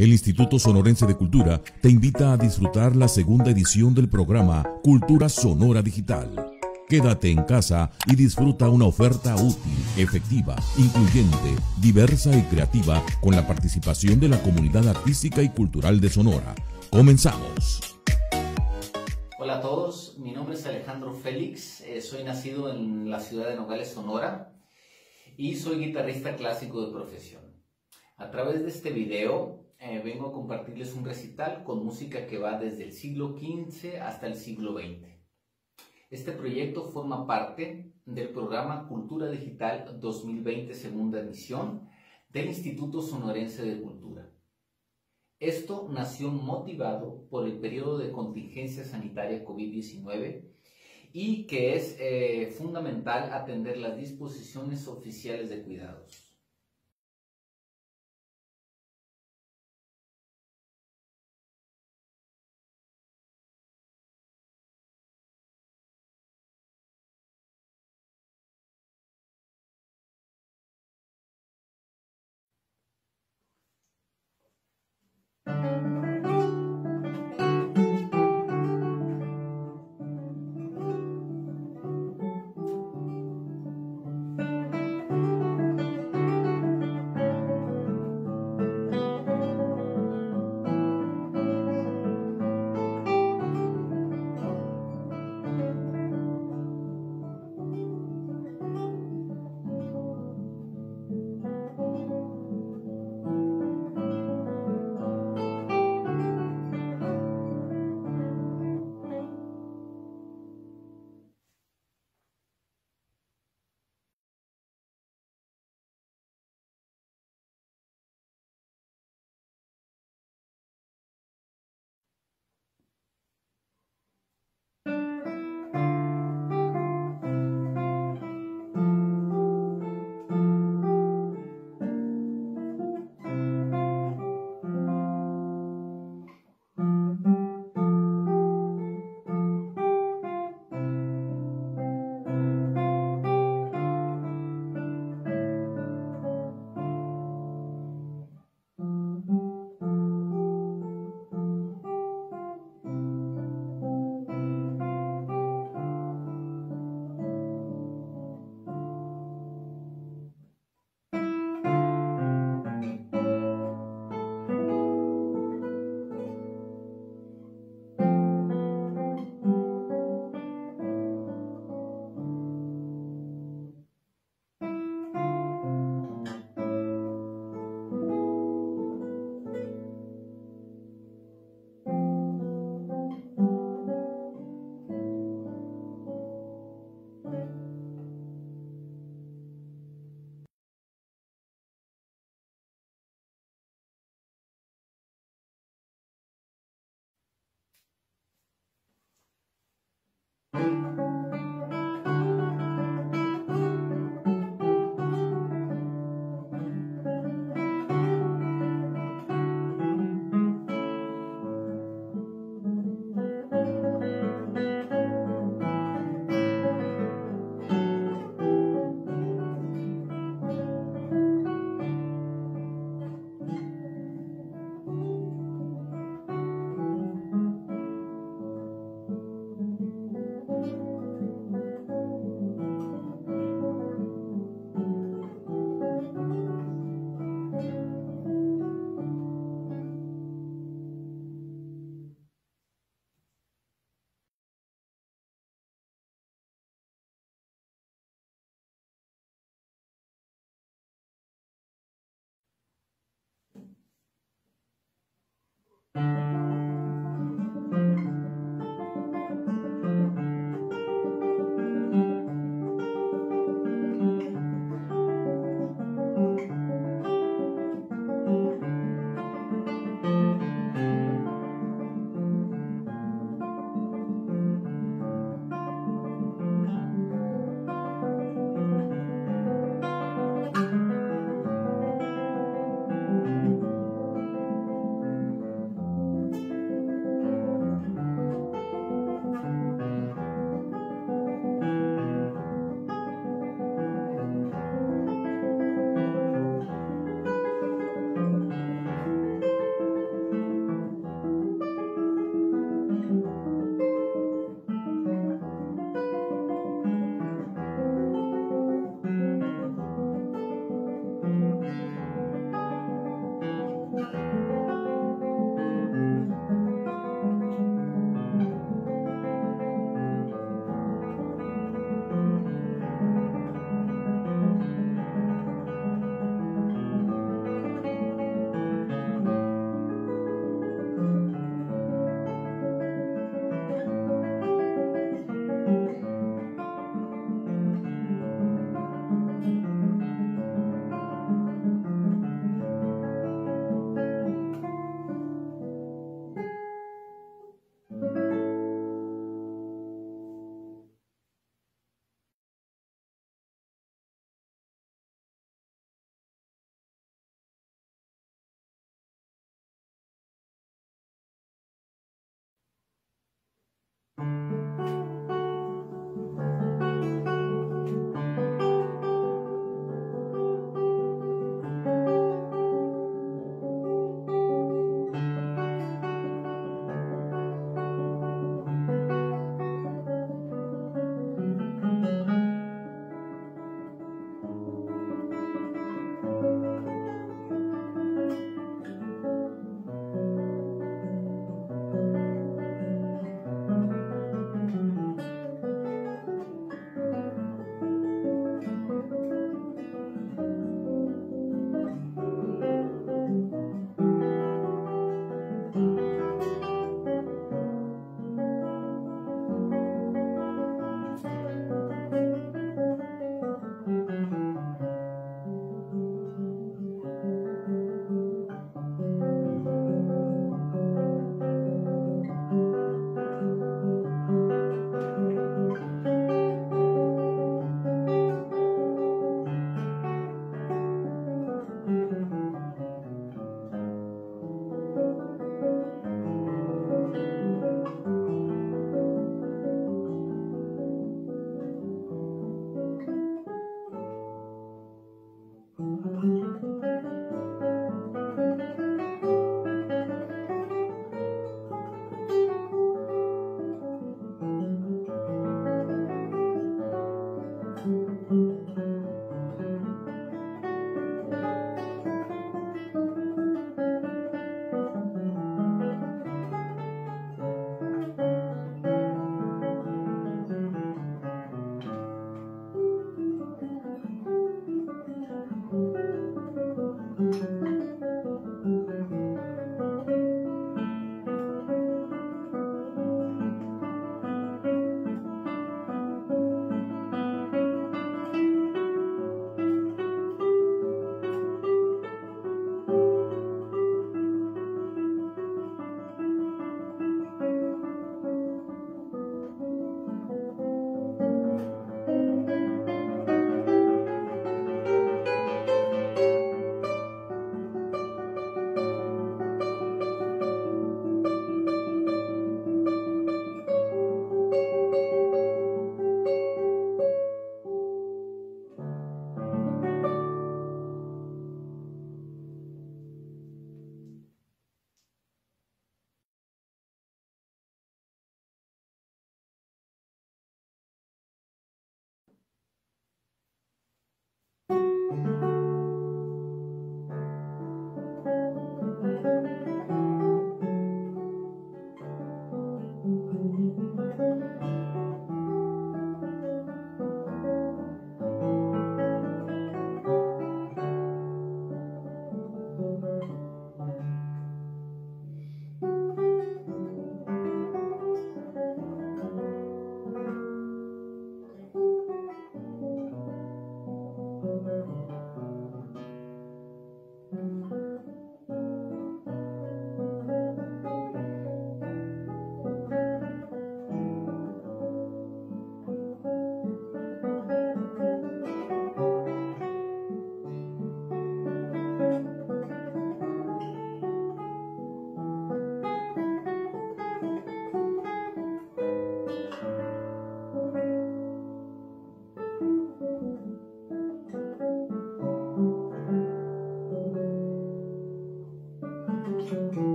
El Instituto Sonorense de Cultura te invita a disfrutar la segunda edición del programa Cultura Sonora Digital. Quédate en casa y disfruta una oferta útil, efectiva, incluyente, diversa y creativa con la participación de la comunidad artística y cultural de Sonora. Comenzamos. Hola a todos, mi nombre es Alejandro Félix, eh, soy nacido en la ciudad de Nogales, Sonora y soy guitarrista clásico de profesión. A través de este video eh, vengo a compartirles un recital con música que va desde el siglo XV hasta el siglo XX. Este proyecto forma parte del programa Cultura Digital 2020 segunda emisión del Instituto Sonorense de Cultura. Esto nació motivado por el periodo de contingencia sanitaria COVID-19 y que es eh, fundamental atender las disposiciones oficiales de cuidados.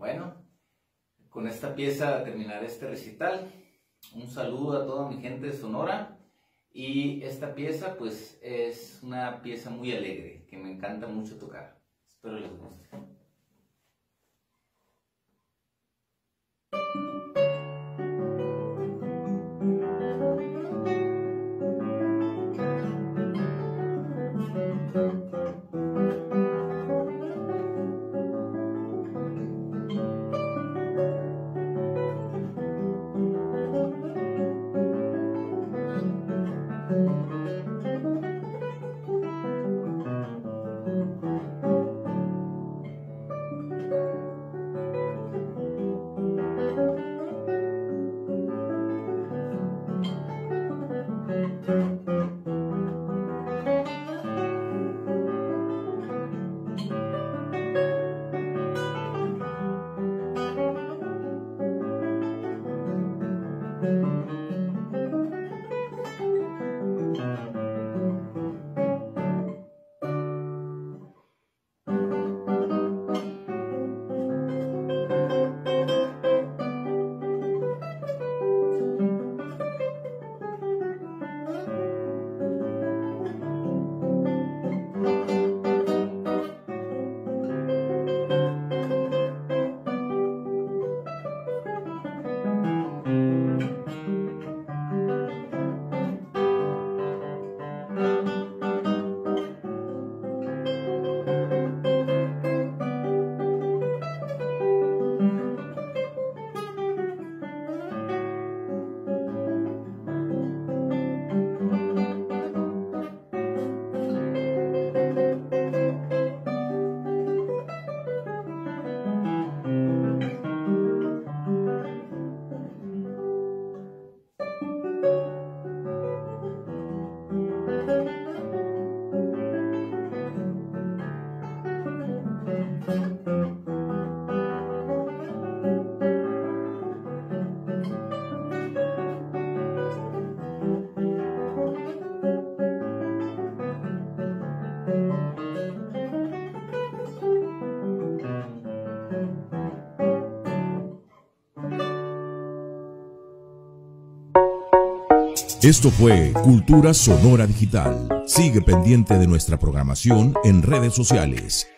Bueno, con esta pieza terminaré este recital. Un saludo a toda mi gente de Sonora. Y esta pieza pues es una pieza muy alegre que me encanta mucho tocar. Espero les guste. Esto fue Cultura Sonora Digital. Sigue pendiente de nuestra programación en redes sociales.